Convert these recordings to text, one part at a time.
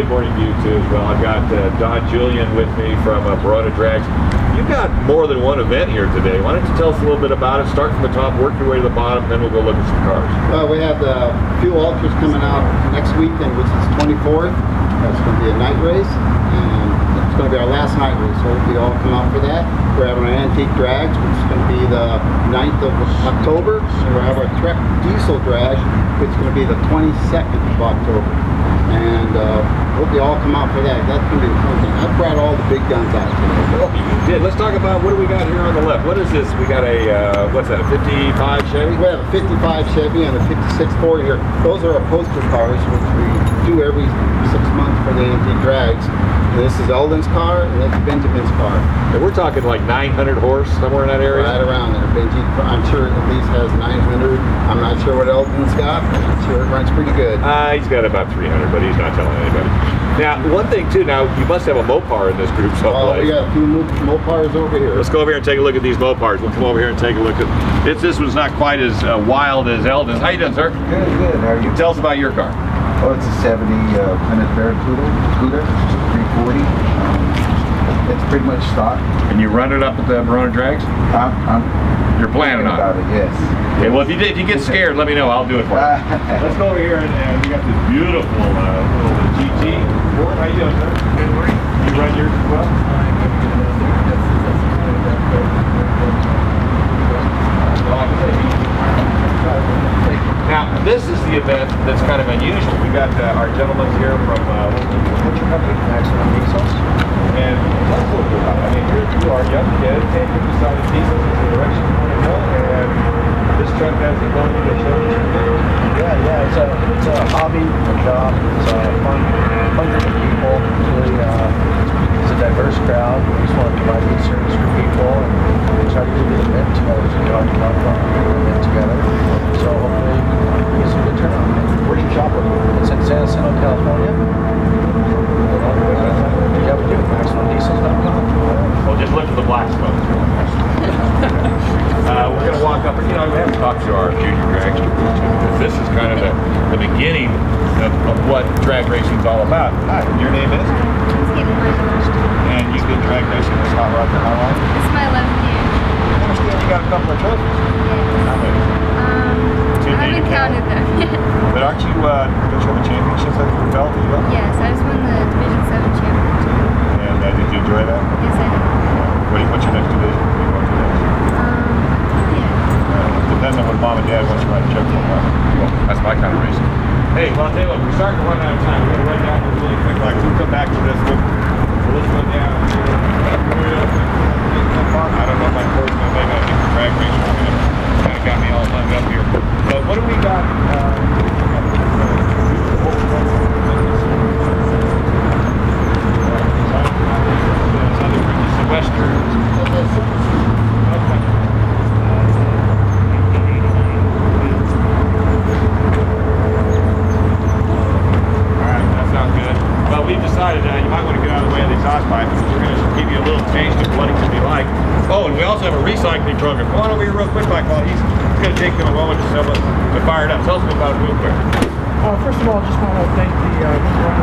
good morning to you too as well. I've got uh, Don Julian with me from uh, Drags. You've got more than one event here today. Why don't you tell us a little bit about it? Start from the top, work your way to the bottom, then we'll go look at some cars. Well, we have the Fuel Altereds coming out next weekend, which is 24th. That's going to be a night race, and it's going to be our last night race. So we all come out for that. We're having our Antique Drags, which is going to be the 9th of October. And we'll have our Trek Diesel Drag, which is going to be the 22nd of October. And uh, hope you all come out for that. That's going to be the fun thing. I brought all the big guns out today. Oh, you did. Let's talk about what do we got here on the left. What is this? We got a, uh, what's that, a 55 Chevy? We have a 55 Chevy and a 56 Ford here. Those are our poster cars, which we do every six months for the antique drags. And this is Eldon's car, and that's Benjamin's car. And we're talking like 900 horse, somewhere in that area? Right around there. Benji, I'm sure at least has 900. I'm not sure what Eldon's got, but I'm sure it runs pretty good. Uh, he's got about 300, but he's not telling anybody. Now, one thing too, now you must have a Mopar in this group Oh, someplace. we got a few Mopars over here. Let's go over here and take a look at these Mopars. We'll come over here and take a look at. It's this one's not quite as uh, wild as Eldon's. How you doing, sir? Good, good. How are you? Tell us about your car. Oh, it's a 70 uh, Plymouth Barracuda scooter, 340. Um, it's pretty much stock. And you run it up at the Barona Drags? I'm, I'm You're planning thinking on about it. it. Yes. Okay, well, if you, did, if you get scared, let me know. I'll do it for you. Let's go over here and uh, we got this beautiful uh, little GT. How you doing, sir? Good morning. You run yours as well? Now, this is the event that's kind of unusual. We got uh, our gentlemen here from uh, what's your company? Maximum Diesels. And tell us a little bit about it. I mean, here you are, young kid, you decided diesels is the direction you want to go, and this truck has the ability to show you some things. Yeah, yeah, it's a it's a hobby, a job. It's a fun, fun group of people. It's really, uh, it's a diverse crowd. We just want to provide good service for people and try to do the event together. So we talked about fun doing the event together. So hopefully we get some good turnout. Where's your shop located? It's in San Jacinto, California. Yeah, we do. MaximumDiesels.com. Well, just look at the black smoke. uh, we're going to walk up, and you know, we have to talk to our junior dragster group too, because this is kind of the, the beginning of, of what drag racing's all about. Hi, your name is? And you've been drag racing this hot rod for how long? This is my 11th year. I understand you got a couple of trophies. How many? Um, Two I haven't native counted them. But aren't you, uh, don't you have a championship under your belt as well? yes, I just won the Division 7 championship. And uh, did you enjoy that? Yes, I did. What, what's your next division? What are you going to next? Um, yeah. Depends on what mom and dad wants you to ride a check for. Well, that's my kind of racing. Hey, well, I'll tell you what, we're starting to run out of time. We're going to run down really quick. Like, we'll come back to this one. So let's go down. I don't know if my cord's going to make the drag race is going to kind of got me all hung up here. But what do we got? Uh, Western. Alright, that sounds good. Well, we've decided uh, you might want to get out of the way of the exhaust pipe because we're going to give you a little taste of what it be like. Oh, and we also have a recycling program. Come on over here real quick, Mike, while he's going to take them a moment to, sell it, to fire it up. Tell us about it real quick. Uh, first of all, I just want to thank the uh,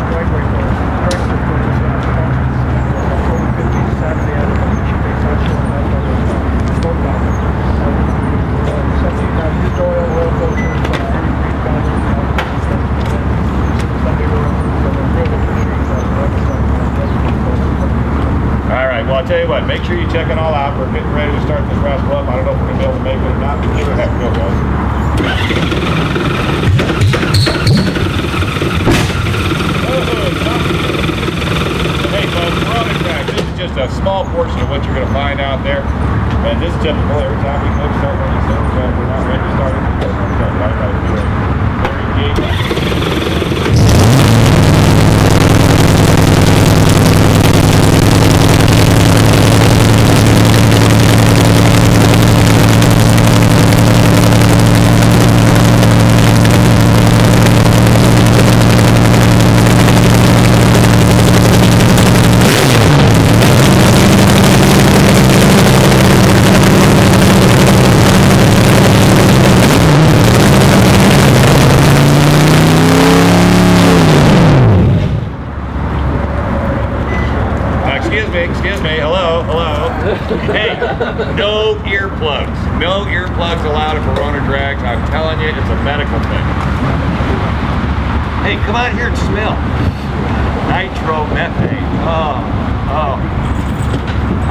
Dragway for director for this uh, October 15th Saturday at the Beach Base Actual and that was boat dock. Uh, Accepting uh, used oil, oil filters, uh, any green bottles, uh, Sunday we're so we're really appreciate that. That's, uh, that's what All right, well, I'll tell you what, make sure you check it all out. We're getting ready to start this rascal up. I don't know if we're going to be able to make it or not, give it a go, guys. Hey folks, we're on a track. This is just a small portion of what you're going to find out there. And this is typical. Every time we go start one of these things, we're not ready to start it. We're going to start got to do Excuse me. Hello, hello. hey, no earplugs. No earplugs allowed at Barona Drags. I'm telling you, it's a medical thing. Hey, come out here and smell. Nitromethane. Oh, oh.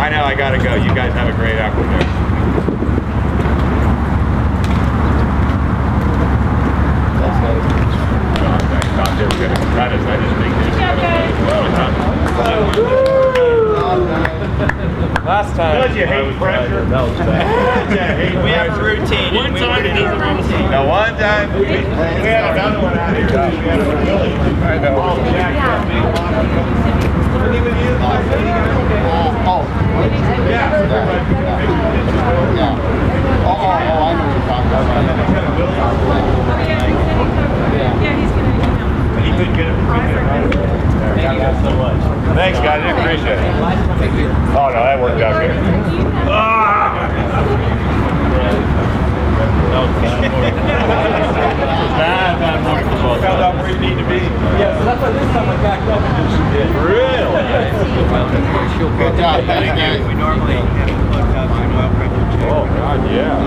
I know, I gotta go. You guys have a great afternoon. That is, I just think this. Last time. Don't you hate pressure? That was bad. We have a routine. One time it is a routine. Now, one time, we, we had another one out here. We had a village. I know. All jacked up, made a lot of Wasn't even you. Oh, oh Yeah. yeah. Oh, oh, oh, I know what you're talking about. Yeah, he's gonna email. He couldn't get it. Couldn't get it right. Thank you guys so much. Thanks, guys. I appreciate it. Oh, no, that worked out good. Ah! Bad, bad morning for. Found out where you need to be. Yeah, so that's why this time I backed up and did. Really? Good job, thanks, guys. normally have to look up an oil pressure check. Oh, God, yeah.